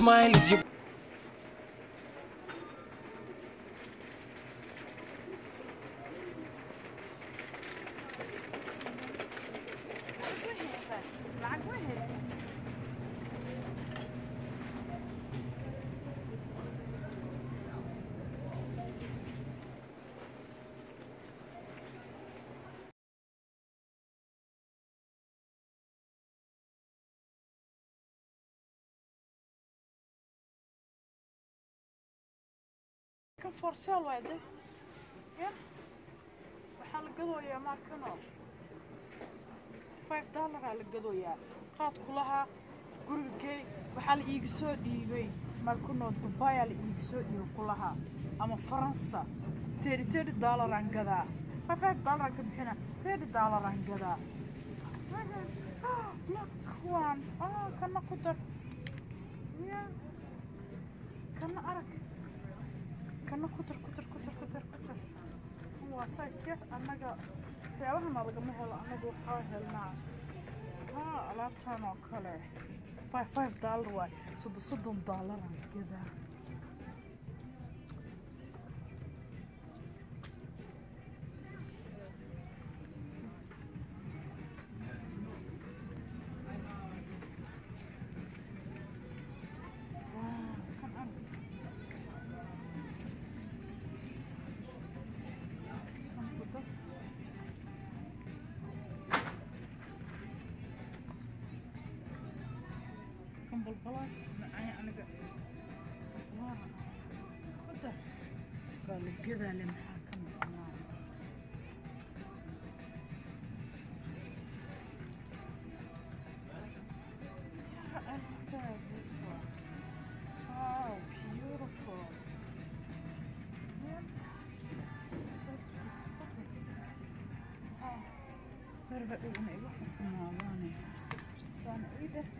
smile is your Kan for sale waaye de. Yeah. Waxaa la gadoyaa markanoo. 5 dollar la gadoyaa. Qaad kulaha guriga geey waxaa la iiga soo dhiibay markanoo Dubai la iiga soo dhiibay kulaha ama Faransa. 33 dollar aan gadaa. 5 dollar aan ka bixina. 30 dollar aan gadaa. Ah, Look one. Ah, kana ku dar. Yeah. Kana arag kana kutur kutur kutur kutur kutur. Waa saasya annaga waxyaabahana lagama helo annagu waxaa helnaa haa alaabtan oo kale. Five five dollar waay soddon soddon dollar gadaa kan balbalay macaya aniga waa wada waa la gadaa le maxaa ka maqnaa Yeah, I love this one. Wow, beautiful. Yeah. So beautiful.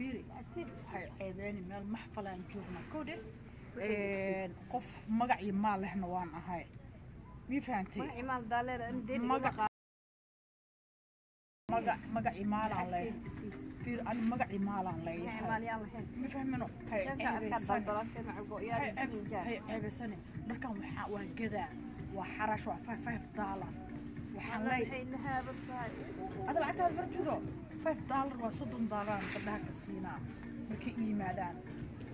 Fiiri لعقت إيسي waxay ceebeeni meel maxfalaan joognaa kowde Wixii qof magac iyo maal lehna waan ahay mii fahantay ما إيمان دالة أنا ديني magac magac magac iyo maalaan لعقت leeyahay إيسي fiir ani magac iyo maalaan إيمان leeyahay يلا هين ma fahmino hay ceebeysane hay ceebeysane markaan waxaa waa gadaa waa xarash waa five five dollar waxaan leeyahay ada lacagtaada barjudo five dollar waa soddon dollaraan gabdhaha ka siinaa markay i yimaadaan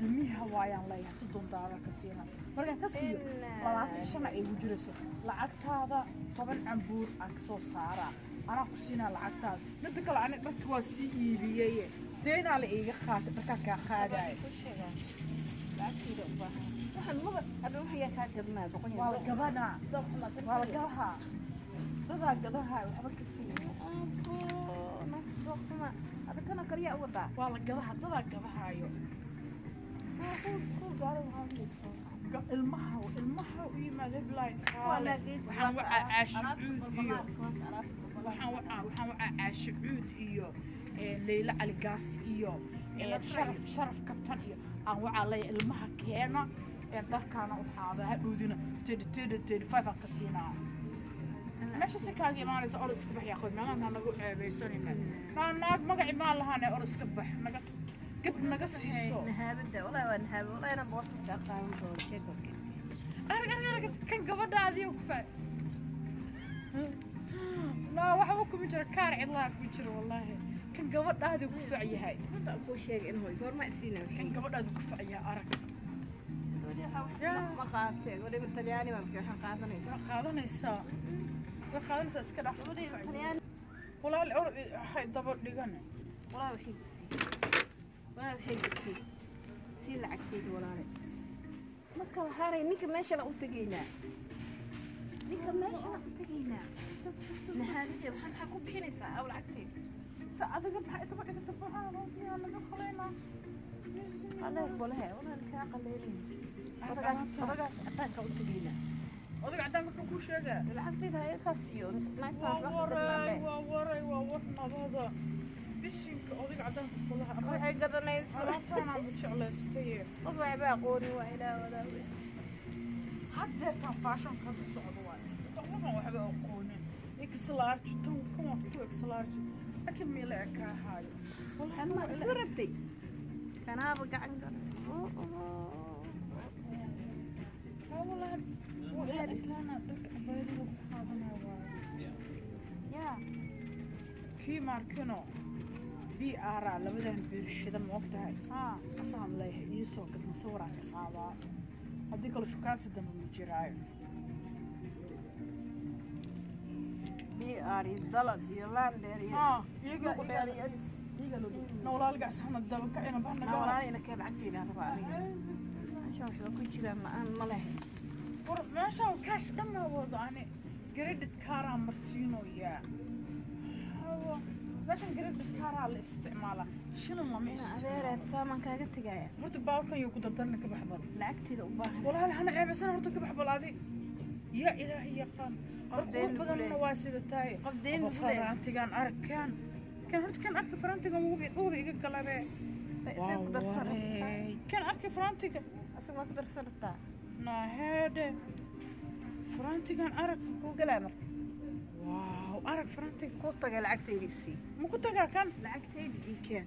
ilmihii hawaayaan leeyahay soddon dollar ka siinaa markaan ka siiyo Ilaa. labaatan shana ay ugu jirayso lacagtaada toban cambuur aan ka soo saaraa anaa ku siinaa lacagtaada midda kale ani dharka waa sii iibiyey deenaa la iiga qaatay dharkaa kaa qaadaayo waa la gabanaa waa la gadahaa dadaa gadahaa waxba ka siiya أنا كريه أول بقى والله قضاها تضع قضاها المحو المحو إيه ما ذي بلاين وحان وعا عشعود إيه وحان وعا عشعود إيه ليلة القاس إيه شرف شرف كابتن إيوه. إيه وعا لي المحا كينا إيه دركانا وحابا هدودنا تيري تيري تيري فايفا قسينا meesha si kaaga imaanaysa or iska bax yaaqoy meelaha nagu ceebeysanayna naa naag magaci maan lahaane or iska bax naga gab naga siiso arag arag arag kan gabadhaadiyo ku faa naa waxba kuma jiro kaar cidlaa kuma jiro wallaahi kan gabadhaadi ku fac yahay kan gabadhaadi ku fac yahay arag waa qaadanaysaa way qaadanaysaa iska dhaaf walaal or hay daba dhigane ma kala haray ninka meesha la u tegaynaa ninka meesha la u tegaynaa nahaadidee waxaan maxaa ku bixinaysaa aw lacagteed sa adiga maxaa itaba dhigata baxaan oo fiyaa naga qalaynaa qaleeg bolehe walaan kaa qaleelin odagaas odagaas aqaanka u tegaynaa odaga cadaan wuxuu kuu sheegaa lacagteeda ayakaas iyo naagtaan waa wax waray ka waa waray waa war nabada bisinka odaga cadaanka kulaha waxay gadanaysaa alaabtaanaan bu jeclaystaye qof waxbaa qooni waa ilaa wadaawe haddeertaan faashonka ka socdo waay waxbahan waxba aqoonin exlarge tan kan waa ku exlarge laakiin meela ekaa haayo ama isu rabtay kanaaba gacan gal walahi waa intaana dharka abaadiga ku qaadanaa waayo yaa kii maarkino b r a labadan biirshida ma og tahay haa asaan leeyahay ii soo gadma sawiraan ka qaadaa haddii kale shukaansi dambe ma jiraayo dr iyo dalad iyo laandheer iyo haa iyaga Lugu dheer iyo adis. iyaga loo dhow nawlaalgaas hana dabakacina bahna nawalaanayna kee lacagteeda rabaa aniga meesha waxba ku jira ma aan ma lehay war meeshaan kaash dhammaa wado ani garadhid kaaraa marsiinoyaa hawa meeshan garadhid kaaraa la isticmaalaa shilin lama isticmaalo adeereed saaman kaaga tegaya horta baalkan iyo ku dardarna ka baxbal lacagteeda u baahan walaal hana ceebaysan horta ka baxbal adi yaa ilaahay yaqaan Qof deen qof badanna bule. waa sida tahay qof deen Aba bule. faraantigan arkaan kan horta kan arka faraantigan wubi wubi iga galabe isay ku darsan rabtaa Waawey. kan arka faraantiga asaga waa ku darsan rabtaa galaa marka waaw arag faraantiga kuu tagay lacagteydii sii ma ku tagaa kan lacagteyda ii keen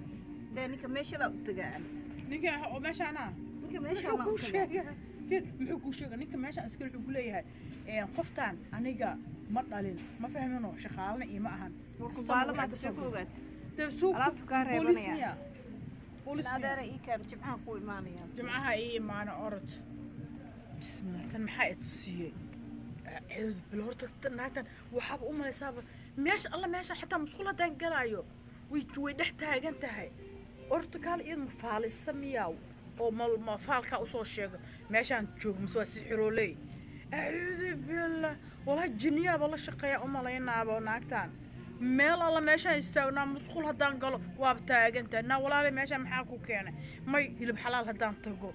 dee ninka meeshadaa u tagaa ani ninka oo meeshaan ah ninka muxuu meeshaa kuu sheega Fiir, muxuu kuu sheega ninka meeshaan iska wuxuu ku leeyahay qoftaan aniga ma dhalin ma fahmino shaqaalna iyo ma ahan jimcaha ii imaano orod بسم الله. كان محاية تسيء حدود بالورتك تنعتن. وحاب أمه يساب ماش الله ماش حتى مسخولة دان قرايو ويجوي دحتها جنتها أرتك قال إيه مفعل السمياو أو مال مفعل كأصول شيء ماش عن جوج مسوا سحرولي حدود بالله. والله جنيا والله شقيا أمه لين نعبا ونعتن مال الله ماش يستوي نام مسخولة دان قالو وابتها جنتها نا ولا لي ماش محاكو كينه ما يلب حلال هدان تقو.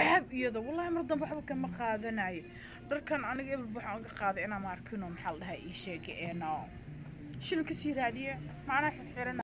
أحب يده والله مرضى بحب كم قاعد ناعي دركان أنا قبل بحاجة قاعد أنا ماركنهم حلها إيشي كأنا شنو كسير هذي معناه حيرنا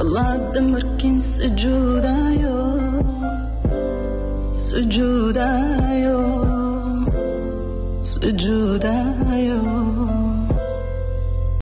Salladım ırkin sucuda yo Sucuda yo Sucuda